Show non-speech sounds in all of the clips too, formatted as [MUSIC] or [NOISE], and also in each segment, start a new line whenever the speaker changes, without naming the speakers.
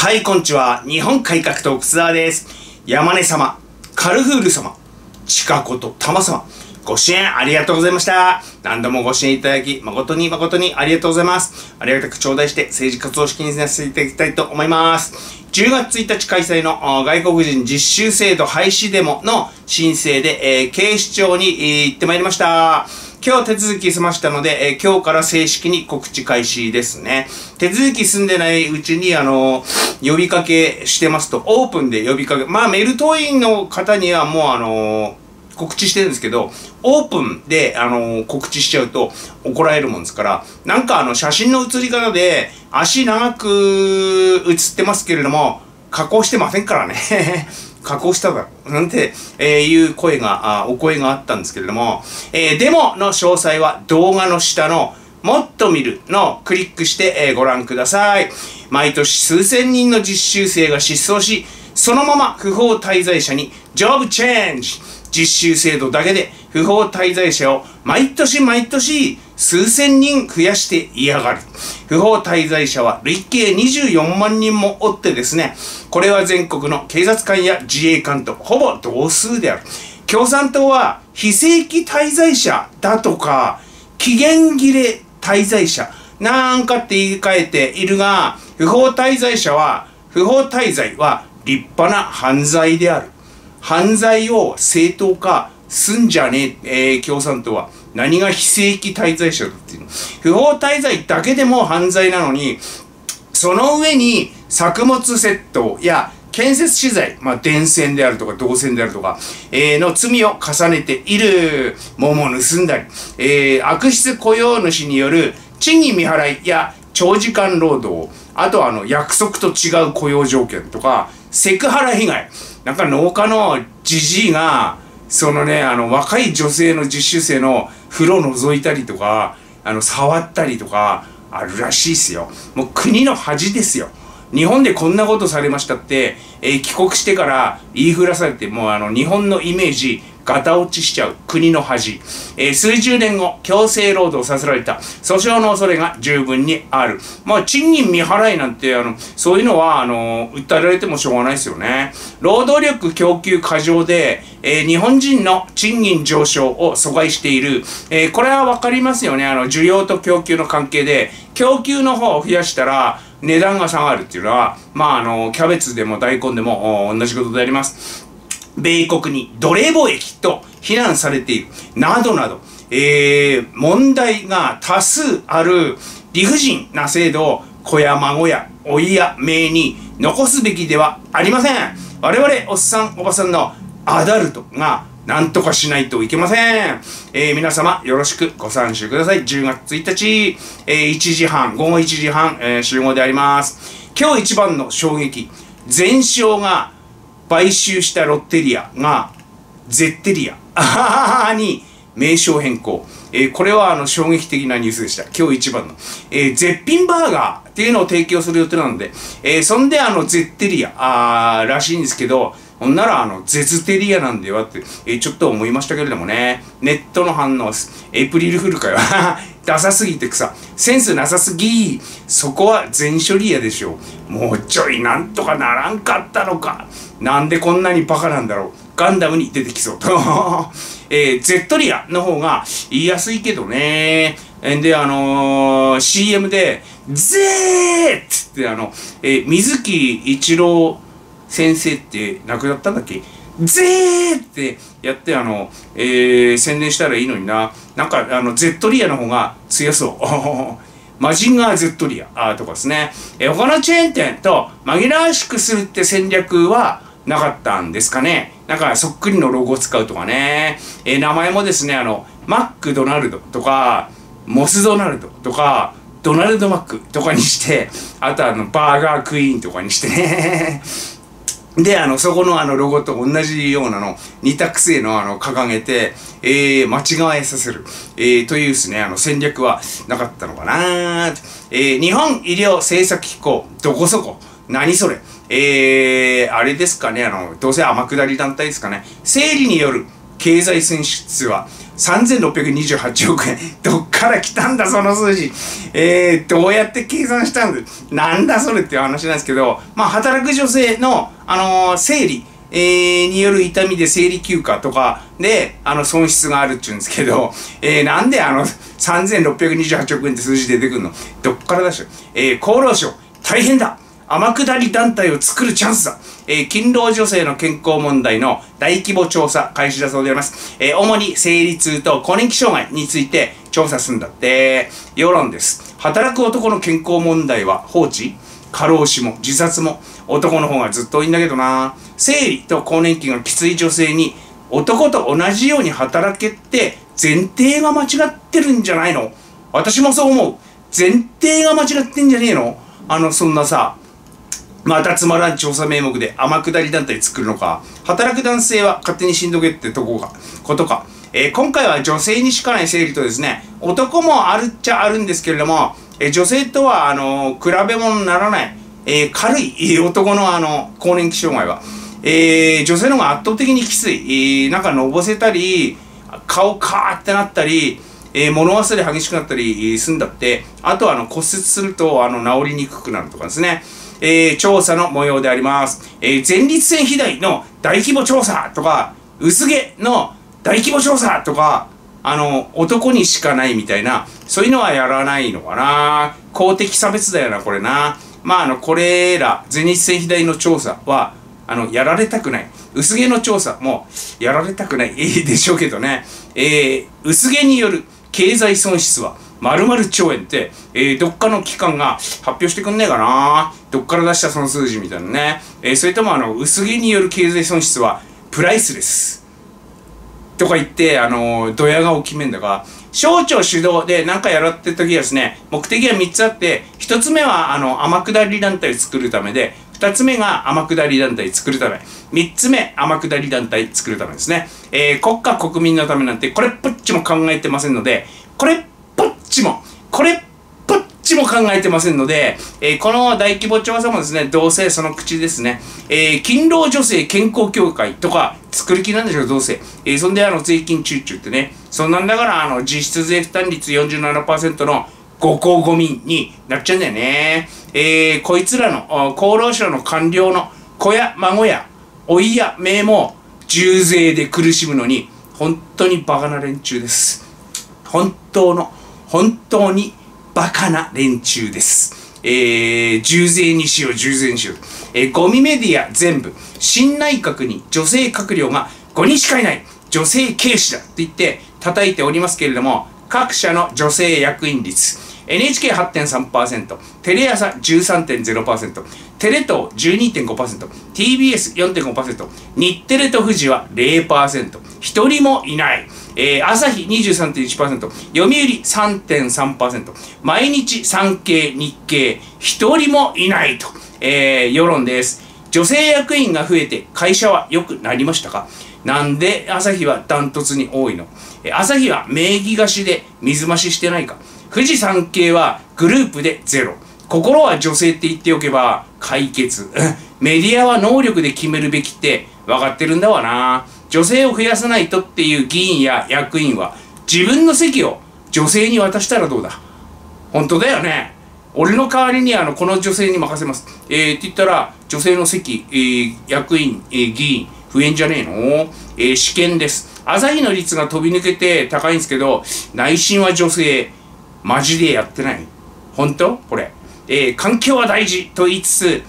はい、こんにちは。日本改革党、楠沢です。山根様、カルフール様、チカこと玉様、ご支援ありがとうございました。何度もご支援いただき、誠に誠にありがとうございます。ありがたく頂戴して政治活動資金にさせていただきたいと思います。10月1日開催の外国人実習制度廃止デモの申請で、えー、警視庁に、行ってまいりました。今日手続き済ましたので、えー、今日から正式に告知開始ですね。手続き済んでないうちに、あの呼びかけしてますと、オープンで呼びかけ、まあメルトインの方にはもうあの告知してるんですけど、オープンで、あの告知しちゃうと怒られるもんですから、なんかあの、写真の写り方で、足長く写ってますけれども、加工してませんからね。加工しただ。なんて、えー、いう声が、あお声があったんですけれども、えー、デモの詳細は動画の下のもっと見るのクリックして、え、ご覧ください。毎年数千人の実習生が失踪し、そのまま不法滞在者にジョブチェンジ実習制度だけで不法滞在者を毎年毎年数千人増やしていやがる。不法滞在者は累計24万人もおってですね、これは全国の警察官や自衛官とほぼ同数である。共産党は非正規滞在者だとか、期限切れ滞在者なんかって言い換えているが、不法滞在者は、不法滞在は立派な犯罪である。犯罪を正当化すんじゃねえ、えー、共産党は。何が非正規滞在者だっていうの。不法滞在だけでも犯罪なのに、その上に作物窃盗や建設資材、まあ、電線であるとか銅線であるとか、えー、の罪を重ねている、桃を盗んだり、えー、悪質雇用主による賃金未払いや長時間労働、あとはあの約束と違う雇用条件とか、セクハラ被害。なんか農家のじじいが、そのね、あの若い女性の実習生の風呂覗いたりとか、あの触ったりとか、あるらしいですよ。もう国の恥ですよ。日本でこんなことされましたって、えー、帰国してから言いふらされて、もうあの日本のイメージ、ガタ落ちしちゃう国の恥、えー、数十年後強制労働させられた。訴訟の恐れが十分にある。まあ賃金未払いなんてあのそういうのはあの訴えられてもしょうがないですよね。労働力供給過剰で、えー、日本人の賃金上昇を阻害している、えー、これは分かりますよね。あの需要と供給の関係で供給の方を増やしたら値段が下がるっていうのはまああのキャベツでも大根でも同じことであります。米国に奴隷貿易と非難されている、などなど、えー、問題が多数ある理不尽な制度を子や孫や老いや命に残すべきではありません。我々おっさんおばさんのアダルトが何とかしないといけません。えー、皆様よろしくご参集ください。10月1日、えー、1時半、午後1時半、えー、集合であります。今日一番の衝撃、全勝が買収したロッテリアがゼッテリア [LAUGHS] に名称変更。えー、これはあの衝撃的なニュースでした。今日一番の。えー、絶品バーガーっていうのを提供する予定なので、えー、そんであのゼッテリアあらしいんですけど、ほんならあのゼズテリアなんではって、えー、ちょっと思いましたけれどもね。ネットの反応す。エイプリルフルかよ。[LAUGHS] ダサすぎてくさ。センスなさすぎ。そこは全処理やでしょう。もうちょいなんとかならんかったのか。なんでこんなにバカなんだろう。ガンダムに出てきそうと。[LAUGHS] えー、ゼットリアの方が言いやすいけどね。んで、あのー、CM で、ゼーっつってあの、えー、水木一郎先生って亡くなったんだっけ？ゼーってやってあの、えー、宣伝したらいいのにな。なんかあの、ゼットリアの方が強そう。[LAUGHS] マジンガー Z リアとかですね。え他のチェーン店と紛らわしくするって戦略はなかったんですかね。なんかそっくりのロゴを使うとかね。え名前もですね、あの、マックドナルドとか、モスドナルドとか、ドナルドマックとかにして、あとあの、バーガークイーンとかにしてね。で、あの、そこのあのロゴと同じようなの、二択性のあの、掲げて、えー、間違えさせる、えー、というですね、あの、戦略はなかったのかな。えー、日本医療政策機構、どこそこ、何それ。えー、あれですかね、あの、どうせ天下り団体ですかね、生理による経済損失は3628億円。[LAUGHS] どっから来たんだ、その数字。えー、どうやって計算したんだ。なんだそれっていう話なんですけど、まあ、働く女性の、あのー、生理、えー、による痛みで生理休暇とかで、あの、損失があるって言うんですけど、えー、なんであの、3628億円って数字出てくるの？どっから出したえー、厚労省、大変だ。天下り団体を作るチャンスだえー、勤労女性の健康問題の大規模調査開始だそうであります。えー、主に生理痛と更年期障害について調査するんだって。世論です。働く男の健康問題は放置？過労死も自殺も？男の方がずっと多いんだけどな。生理と更年期がきつい女性に男と同じように働けって前提が間違ってるんじゃないの？私もそう思う。前提が間違ってんじゃねえの？あの、そんなさ、またつまらん調査名目で天下り団体作るのか、働く男性は勝手にしんどけってとこか、ことか。えー、今回は女性にしかない生理とですね、男もあるっちゃあるんですけれども、えー、女性とは、あのー、比べ物にならない、えー、軽い男のあの、更年期障害は、えー、女性の方が圧倒的にきつい、えー、なんかのぼせたり、顔カーってなったり、えー、物忘れ激しくなったりすんだって、あとはあの骨折するとあの治りにくくなるとかですね。えー、調査の模様であります。えー、前立腺肥大の大規模調査とか、薄毛の大規模調査とか、あの、男にしかないみたいな、そういうのはやらないのかな。公的差別だよな、これな。まあ、あの、これら、前立腺肥大の調査は、あの、やられたくない。薄毛の調査も、やられたくない。ええでしょうけどね。えー、薄毛による経済損失は、〇〇兆円って、えー、どっかの機関が発表してくんねえかなどっから出したその数字みたいなね。えー、それともあの、薄毛による経済損失はプライスレス。とか言って、あのー、ドヤ顔決めんだが、省庁主導で何かやらって時はですね、目的は3つあって、1つ目はあの、天下り団体作るためで、2つ目が天下り団体作るため。3つ目、天下り団体作るためですね。えー、国家国民のためなんて、これっぽっちも考えてませんので、これっちも、これっぽっちも考えてませんので、えー、この大規模調査もですね、どうせその口ですね、えー、勤労女性健康協会とか作る気なんでしょう、どうせ。えー、そんであの税金中中ってね、そんなんだからあの実質税負担率47%のご公ご民になっちゃうんだよね。えー、こいつらの厚労省の官僚の子や孫や老いや名も重税で苦しむのに本当にバカな連中です。本当の本当にバカな連中です。えー、重税にしよう、重税にしよう。えー、ゴミメディア全部、新内閣に女性閣僚が5人しかいない、女性軽視だって言って叩いておりますけれども、各社の女性役員率、NHK8.3%、テレ朝13.0%、テレ東12.5%、TBS4.5%、日テレと富士は0%、一人もいない。えー、朝日23.1%、読売3.3%、毎日産経、日経、一人もいないと、えー、世論です。女性役員が増えて会社は良くなりましたか？なんで朝日はダントツに多いの？朝日は名義貸しで水増ししてないか？富士山系はグループでゼロ。心は女性って言っておけば解決。メディアは能力で決めるべきって分かってるんだわな。女性を増やさないとっていう議員や役員は自分の席を女性に渡したらどうだ？本当だよね。俺の代わりにあのこの女性に任せます。えー、って言ったら女性の席、えー、役員、えー、議員増えんじゃねえの？えー、試験です。朝日の率が飛び抜けて高いんですけど内心は女性。マジでやってない本当？これ。えー、環境は大事と言いつつ、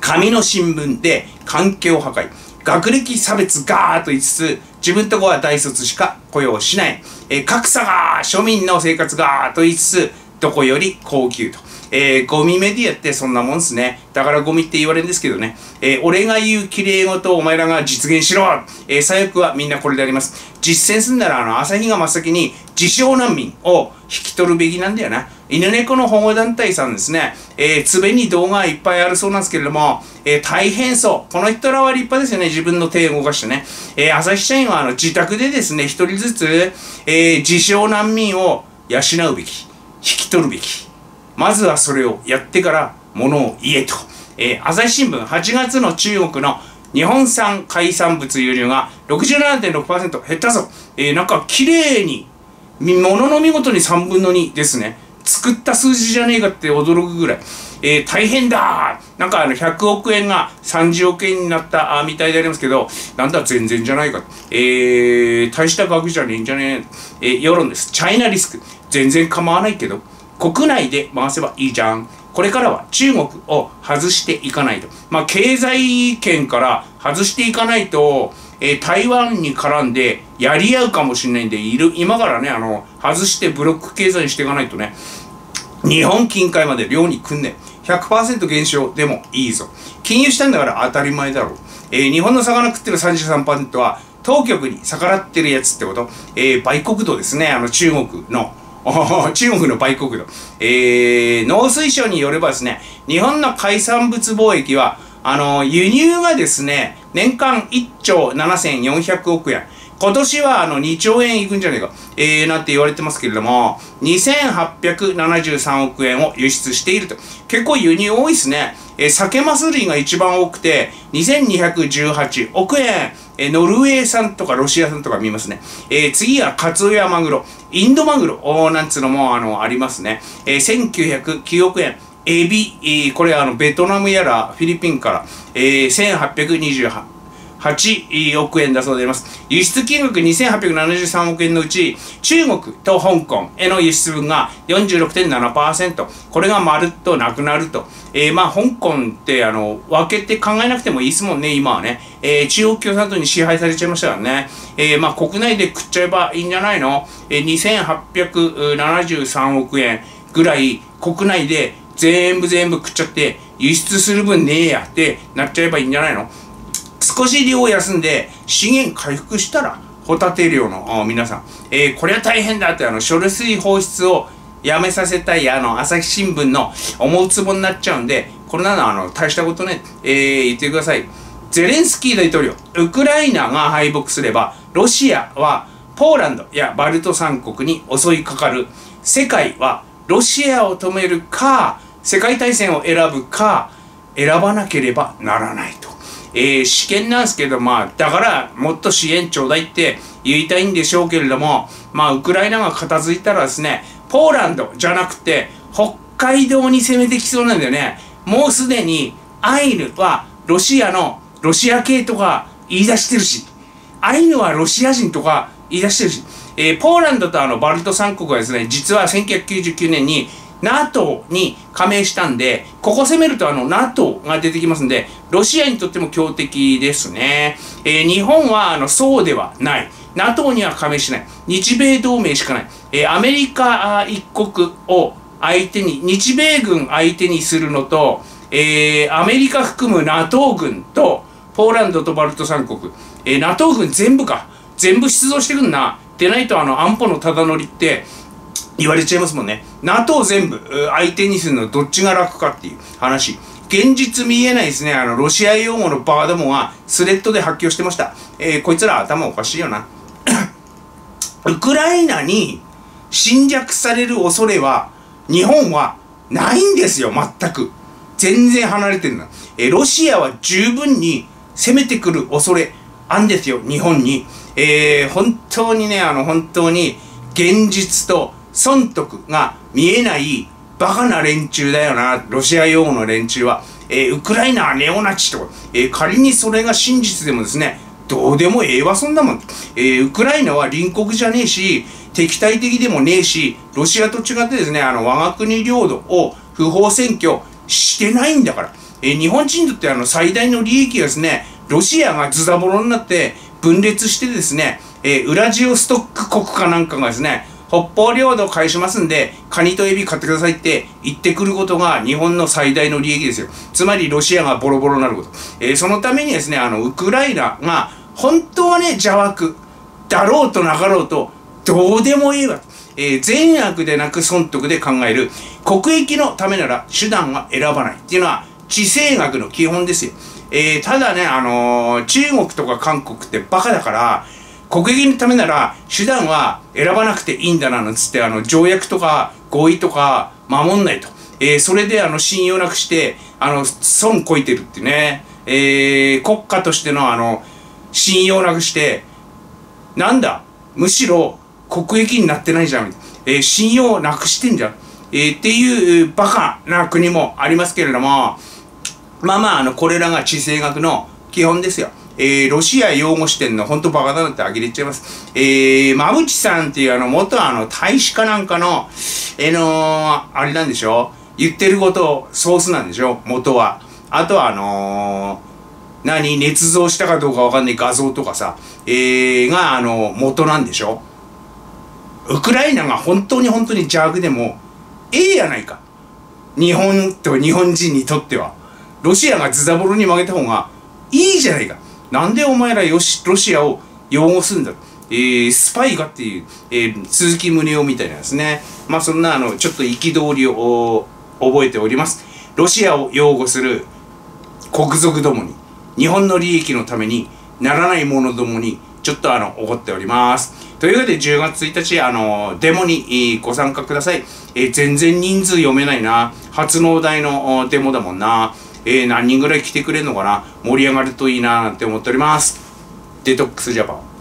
紙の新聞で環境破壊。学歴差別ガーと言いつつ、自分とこは大卒しか雇用しない。えー、格差が庶民の生活がーと言いつつ、どこより高級と。えー、ゴミメディアってそんなもんですね。だからゴミって言われるんですけどね。えー、俺が言う綺麗事をお前らが実現しろえー、最悪はみんなこれであります。実践すんなら、あの、朝日が真っ先に自称難民を引き取るべきなんだよな。犬猫の保護団体さんですね。えー、つべに動画いっぱいあるそうなんですけれども、えー、大変そう。この人らは立派ですよね。自分の手を動かしてね。えー、朝日社員はあの自宅でですね、一人ずつ、えー、自称難民を養うべき。引き取るべき。まずはそれをやってからものを言えと。えー、朝日新聞8月の中国の日本産海産物輸入が67.6%減ったぞ。えー、なんか綺麗に、ものの見事に3分の2ですね。作った数字じゃねえかって驚くぐらい。えー、大変だなんかあの100億円が30億円になったみたいでありますけど、なんだ全然じゃないか。えー、大した額じゃねえんじゃねえ。えー、世論です。チャイナリスク。全然構わないけど、国内で回せばいいじゃん。これからは中国を外していかないと。まあ、経済圏から外していかないと、えー、台湾に絡んでやり合うかもしれないんで、いる、今からね、あの、外してブロック経済にしていかないとね、日本近海まで漁に来んねん100%減少でもいいぞ。禁輸したんだから当たり前だろう。えー、日本の魚食ってる33%は当局に逆らってるやつってこと、えー、売国度ですね、あの中国の。中国の売国度。えー、農水省によればですね、日本の海産物貿易は、あの、輸入がですね、年間1兆7400億円。今年はあの2兆円いくんじゃねえか、えー、なんて言われてますけれども、2873億円を輸出していると。結構輸入多いですね。えー、酒ますりが一番多くて、2218億円。えー、ノルウェー産とかロシア産とか見ますね。えー、次はカツオやマグロ。インドマグロ、おなんつうのもあのありますね。えー、1909億円。エビ、えー、これあのベトナムやらフィリピンから、えー、1828 8億円だそうであります。輸出金額2873億円のうち、中国と香港への輸出分が46.7%。これがまるっとなくなると。えー、まあ、香港ってあの、分けて考えなくてもいいですもんね、今はね。えー、中国共産党に支配されちゃいましたからね。えー、まあ、国内で食っちゃえばいいんじゃないの？えー、2873億円ぐらい国内で全部全部食っちゃって輸出する分ねえやってなっちゃえばいいんじゃないの？少し量を休んで資源回復したらホタテ漁の皆さん、えー、これは大変だってあの処理水放出をやめさせたいあの朝日新聞の思うつぼになっちゃうんでこれなのあの大したことね、えー、言ってください。ゼレンスキー大統領ウクライナが敗北すればロシアはポーランドやバルト三国に襲いかかる。世界はロシアを止めるか世界大戦を選ぶか選ばなければならないと。えー、試験なんですけど、まあ、だからもっと支援ちょうだいって言いたいんでしょうけれども、まあ、ウクライナが片付いたらですね、ポーランドじゃなくて、北海道に攻めてきそうなんだよね。もうすでに、アイヌはロシアの、ロシア系とか言い出してるし、アイヌはロシア人とか言い出してるし、えー、ポーランドとあのバルト三国はですね、実は1999年に NATO に加盟したんで、ここ攻めるとあの NATO が出てきますんで、ロシアにとっても強敵ですね。えー、日本はあのそうではない。NATO には加盟しない。日米同盟しかない。えー、アメリカ一国を相手に、日米軍相手にするのと、えー、アメリカ含む NATO 軍と、ポーランドとバルト三国、えー、NATO 軍全部か。全部出動してくんな。でないとあの安保のただ乗りって、言われちゃいますもんね。NATO 全部相手にするのどっちが楽かっていう話。現実見えないですね。あの、ロシア用語のバードモがスレッドで発狂してました。えー、こいつら頭おかしいよな。[COUGHS] ウクライナに侵略される恐れは日本はないんですよ、全く。全然離れてるの。えー、ロシアは十分に攻めてくる恐れあんですよ、日本に。えー、本当にね、あの、本当に現実と損得が見えないバカな連中だよな、ロシア用語の連中は。えー、ウクライナはネオナチと、えー、仮にそれが真実でもですね、どうでもええわ、そんなもん。えー、ウクライナは隣国じゃねえし、敵対的でもねえし、ロシアと違ってですね、あの、我が国領土を不法占拠してないんだから。えー、日本人にとってあの、最大の利益はですね、ロシアがズタボロになって分裂してですね、えー、ウラジオストック国かなんかがですね、北方領土を返しますんで、カニとエビ買ってくださいって言ってくることが日本の最大の利益ですよ。つまりロシアがボロボロになること。えー、そのためにですね、あの、ウクライナが本当はね、邪悪だろうとなかろうと、どうでもいいわ。えー、善悪でなく損得で考える国益のためなら手段は選ばないっていうのは地政学の基本ですよ。えー、ただね、あのー、中国とか韓国ってバカだから、国益のためなら手段は選ばなくていいんだななんつってあの条約とか合意とか守んないと、えー、それであの信用なくしてあの損こいてるってね、えー、国家としてのあの、信用なくして、なんだ、むしろ国益になってないじゃん。えー、信用なくしてんじゃん。えー、っていうバカな国もありますけれども、まあまあ、あの、これらが地政学の基本ですよ。えー、ロシア擁護してんの、ほんとバカだなってあげれちゃいます。えー、まぶちさんっていうあの、元あの、大使かなんかの、えー、のー、あれなんでしょ言ってることソースなんでしょ元は。あとはあのー、何捏造したかどうかわかんない画像とかさ、えー、があの、元なんでしょウクライナが本当に本当に邪悪でも、ええやないか。日本と日本人にとっては。ロシアがズザボロに負けた方がいいじゃないか。なんでお前らよしロシアを擁護するんだ？えー、スパイがっていう、えー、鈴木宗男みたいなですね。まあそんなあの、ちょっと憤りを覚えております。ロシアを擁護する国族どもに、日本の利益のためにならない者どもに、ちょっとあの、怒っております。というわけで10月1日、あの、デモにご参加ください。えー、全然人数読めないな。初農大のデモだもんな。えー、何人ぐらい来てくれるのかな？盛り上がるといいななんて思っております。デトックスジャパン。